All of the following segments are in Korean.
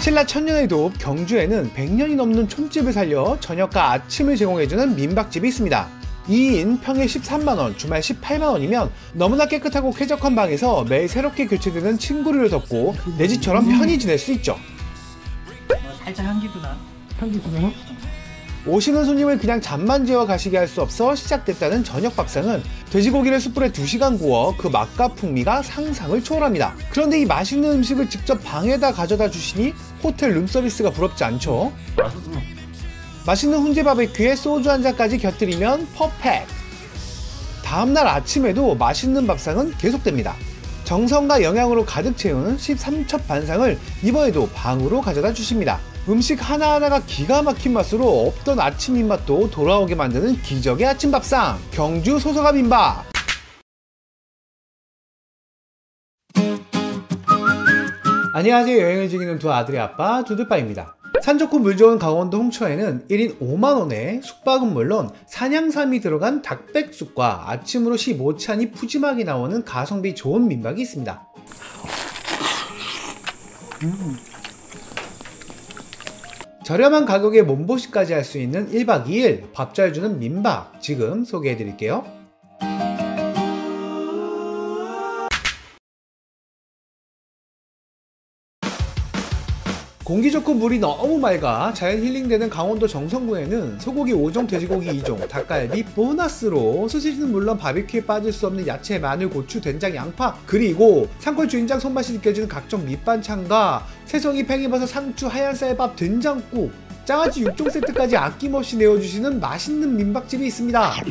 신라 천년에도 경주에는 100년이 넘는 촌집을 살려 저녁과 아침을 제공해주는 민박집이 있습니다. 2인 평일 13만원, 주말 18만원이면 너무나 깨끗하고 쾌적한 방에서 매일 새롭게 교체되는 친구를 덮고 내 집처럼 편히 지낼 수 있죠. 살짝 향기도 나. 향기 그냥 오시는 손님을 그냥 잠만 재워 가시게 할 수 없어 시작됐다는 저녁 밥상은 돼지고기를 숯불에 2시간 구워 그 맛과 풍미가 상상을 초월합니다. 그런데 이 맛있는 음식을 직접 방에다 가져다 주시니 호텔 룸서비스가 부럽지 않죠? 맛있는 훈제 바베큐에 소주 한 잔까지 곁들이면 퍼펙트! 다음날 아침에도 맛있는 밥상은 계속됩니다. 정성과 영양으로 가득 채운 13첩 반상을 이번에도 방으로 가져다 주십니다. 음식 하나하나가 기가 막힌 맛으로 없던 아침 입맛도 돌아오게 만드는 기적의 아침 밥상 경주 소서가 민밥 안녕하세요. 여행을 즐기는 두 아들의 아빠 두드빠입니다 산 좋고 물 좋은 강원도 홍천에는 1인 5만원에 숙박은 물론 산양삼이 들어간 닭백숙과 아침으로 15찬이 푸짐하게 나오는 가성비 좋은 민박이 있습니다 저렴한 가격에 몸보신까지 할 수 있는 1박 2일 밥 잘 주는 민박 지금 소개해 드릴게요. 공기 좋고 물이 너무 맑아 자연 힐링되는 강원도 정선구에는 소고기 5종, 돼지고기 2종, 닭갈비 보너스로 소시지는 물론 바비큐에 빠질 수 없는 야채, 마늘, 고추, 된장, 양파 그리고 상권 주인장 손맛이 느껴지는 각종 밑반찬과 새송이, 팽이버섯, 상추, 하얀 쌀밥, 된장국 장아찌 6종 세트까지 아낌없이 내어주시는 맛있는 민박집이 있습니다.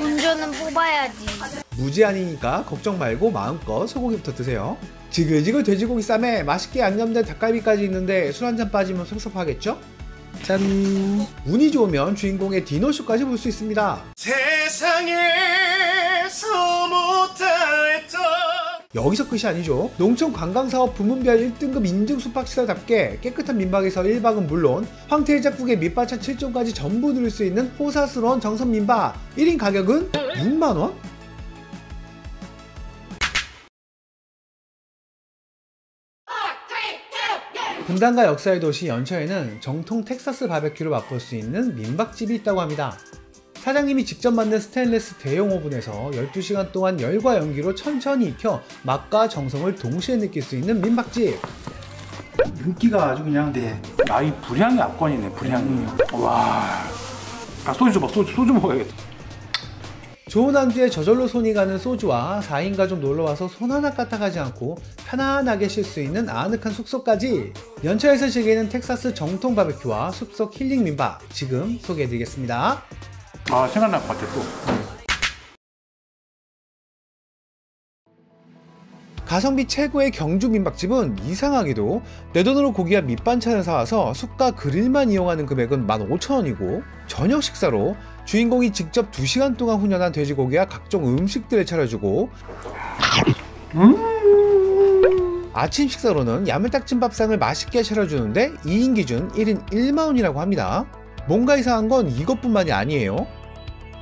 운전은 뽑아야지. 무제한이니까 걱정 말고 마음껏 소고기부터 드세요. 지글지글 돼지고기 쌈에 맛있게 양념된 닭갈비까지 있는데 술 한 잔 빠지면 섭섭하겠죠? 짠! 운이 좋으면 주인공의 디너쇼까지 볼 수 있습니다. 세상에서 못다했던 여기서 끝이 아니죠. 농촌 관광사업 부문별 1등급 인증 숙박시설답게 깨끗한 민박에서 1박은 물론 황태자국의 밑반찬 7종까지 전부 누릴 수 있는 호사스러운 정선 민박 1인 가격은 6만원? 분단과 역사의 도시 연천에는 정통 텍사스 바베큐를 맛볼 수 있는 민박집이 있다고 합니다. 사장님이 직접 만든 스테인레스 대용 오븐에서 12시간 동안 열과 연기로 천천히 익혀 맛과 정성을 동시에 느낄 수 있는 민박집. 윤기가 아주 그냥 네. 아이 불향이 압권이네 불향이. 와. 아 소주 줘봐 소주 소주 먹어야겠다. 좋은 안주에 저절로 손이 가는 소주와 4인 가족 놀러와서 손 하나 까딱하지 않고 편안하게 쉴 수 있는 아늑한 숙소까지 연천에서 즐기는 텍사스 정통 바베큐와 숲속 힐링 민박 지금 소개해드리겠습니다. 아 생각날 것 같아 또. 가성비 최고의 경주 민박집은 이상하게도 내 돈으로 고기와 밑반찬을 사와서 숯과 그릴만 이용하는 금액은 15,000원이고 저녁 식사로 주인공이 직접 2시간 동안 훈련한 돼지고기와 각종 음식들을 차려주고 아침 식사로는 야물딱진밥상을 맛있게 차려주는데 2인 기준 1인 1만원이라고 합니다. 뭔가 이상한 건 이것뿐만이 아니에요.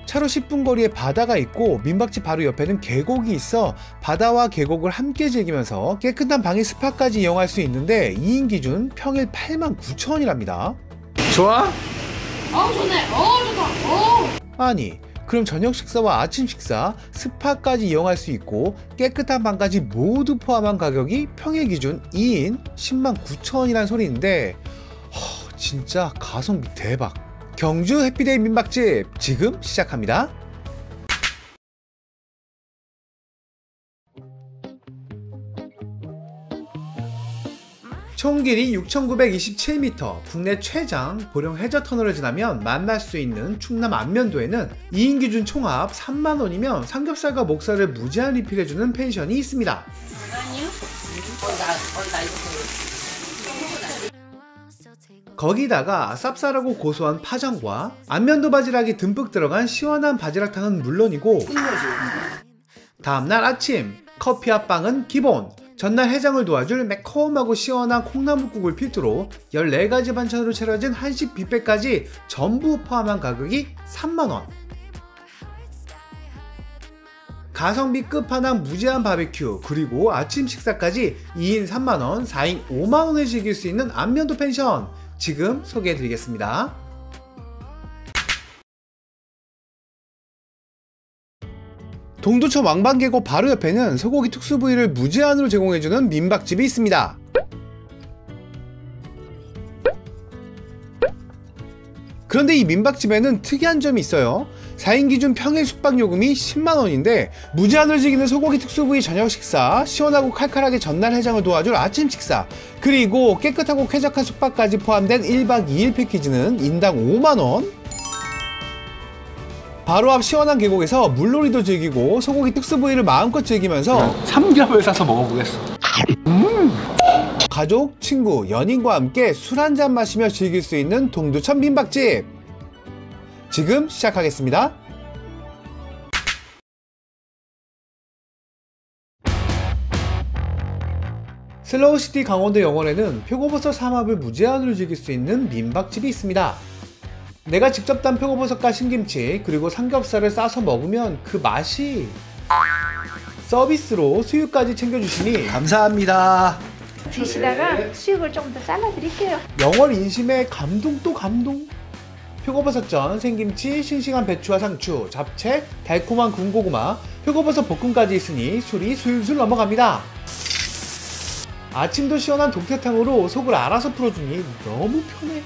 차로 10분 거리에 바다가 있고 민박집 바로 옆에는 계곡이 있어 바다와 계곡을 함께 즐기면서 깨끗한 방에 스파까지 이용할 수 있는데 2인 기준 평일 8만 9천 원이랍니다. 좋아? 어 좋네. 어 좋다. 어. 아니 그럼 저녁 식사와 아침 식사, 스파까지 이용할 수 있고 깨끗한 방까지 모두 포함한 가격이 평일 기준 2인 10만 9천 원이란 소리인데 허, 진짜 가성비 대박. 경주 해피데이 민박집 지금 시작합니다. 총 길이 6,927m, 국내 최장 보령 해저 터널을 지나면 만날 수 있는 충남 안면도에는 2인 기준 총합 3만 원이면 삼겹살과 목살을 무제한 리필해주는 펜션이 있습니다. 거기다가 쌉쌀하고 고소한 파전과 안면도 바지락이 듬뿍 들어간 시원한 바지락탕은 물론이고 다음날 아침 커피와 빵은 기본 전날 해장을 도와줄 매콤하고 시원한 콩나물국을 필두로 14가지 반찬으로 차려진 한식 뷔페까지 전부 포함한 가격이 3만원. 가성비 끝판왕 무제한 바베큐 그리고 아침 식사까지 2인 3만원 4인 5만원에 즐길 수 있는 안면도 펜션. 지금 소개해드리겠습니다 동두천 왕방계곡 바로 옆에는 소고기 특수 부위를 무제한으로 제공해주는 민박집이 있습니다 그런데 이 민박집에는 특이한 점이 있어요. 4인 기준 평일 숙박 요금이 10만원인데 무제한을 즐기는 소고기 특수부위 저녁 식사, 시원하고 칼칼하게 전날 해장을 도와줄 아침 식사, 그리고 깨끗하고 쾌적한 숙박까지 포함된 1박 2일 패키지는 인당 5만원? 바로 앞 시원한 계곡에서 물놀이도 즐기고 소고기 특수 부위를 마음껏 즐기면서 삼겹을 싸서 먹어보겠어. 가족, 친구, 연인과 함께 술 한잔 마시며 즐길 수 있는 동두천 민박집. 지금 시작하겠습니다. 슬로우시티 강원도 영월에는 표고버섯 삼합을 무제한으로 즐길 수 있는 민박집이 있습니다. 내가 직접 딴 표고버섯과 신김치 그리고 삼겹살을 싸서 먹으면 그 맛이 서비스로 수육까지 챙겨주시니 감사합니다. 드시다가 수육을 조금 더 잘라드릴게요. 영월 인심의 감동 또 감동. 표고버섯전, 생김치, 싱싱한 배추와 상추, 잡채, 달콤한 군고구마, 표고버섯 볶음까지 있으니 술이 술술 넘어갑니다. 아침도 시원한 동태탕으로 속을 알아서 풀어주니 너무 편해.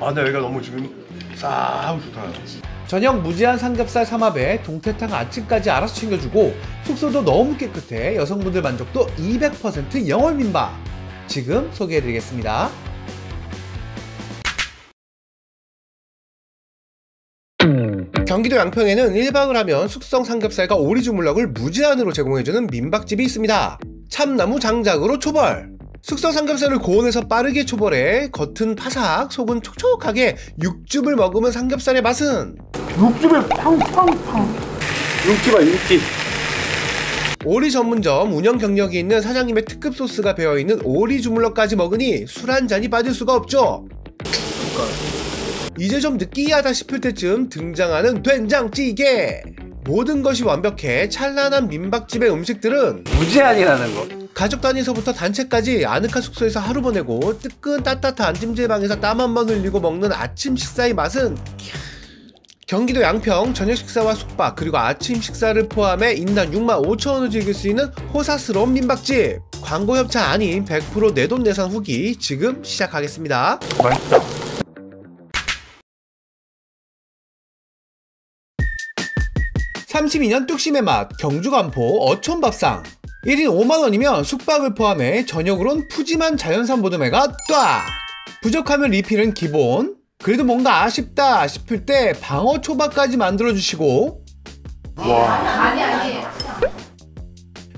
아, 근데 여기가 너무 지금 싸하고 좋다. 저녁 무제한 삼겹살 삼합에 동태탕 아침까지 알아서 챙겨주고 숙소도 너무 깨끗해 여성분들 만족도 200% 영월민박 지금 소개해드리겠습니다. 경기도 양평에는 1박을 하면 숙성 삼겹살과 오리 주물럭을 무제한으로 제공해주는 민박집이 있습니다. 참나무 장작으로 초벌. 숙성 삼겹살을 고온에서 빠르게 초벌해 겉은 파삭, 속은 촉촉하게 육즙을 머금은 삼겹살의 맛은 육즙에 팡팡팡. 육즙아 육즙. 오리 전문점 운영 경력이 있는 사장님의 특급 소스가 배어있는 오리 주물럭까지 먹으니 술 한 잔이 빠질 수가 없죠. 이제 좀 느끼하다 싶을 때쯤 등장하는 된장찌개. 모든 것이 완벽해 찬란한 민박집의 음식들은 무제한이라는 거. 가족 단위서부터 단체까지 아늑한 숙소에서 하루 보내고 뜨끈 따뜻한 찜질방에서 땀 한 번 흘리고 먹는 아침 식사의 맛은 경기도 양평 저녁 식사와 숙박 그리고 아침 식사를 포함해 인당 6만 5천 원을 즐길 수 있는 호사스러운 민박집 광고 협찬 아닌 100% 내돈내산 후기 지금 시작하겠습니다 맛있다. 삼십이 년 뚝심의 맛 경주간포 어촌밥상. 1인 5만원이면 숙박을 포함해 저녁으론 푸짐한 자연산 보드매가 딱 부족하면 리필은 기본. 그래도 뭔가 아쉽다 싶을 때 방어 초밥까지 만들어주시고.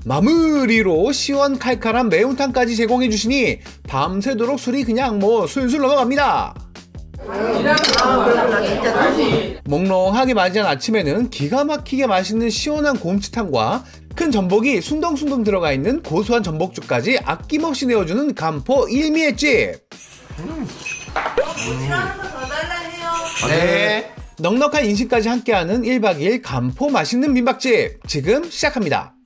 마무리로 시원 칼칼한 매운탕까지 제공해주시니 밤새도록 술이 그냥 뭐 술술 넘어갑니다 몽롱하게 맞이한 아침에는 기가 막히게 맛있는 시원한 곰치탕과 큰 전복이 순덩순덩 들어가 있는 고소한 전복죽까지 아낌없이 내어주는 간포 일미의 집. 네. 넉넉한 인식까지 함께하는 1박 2일 간포 맛있는 민박집 지금 시작합니다.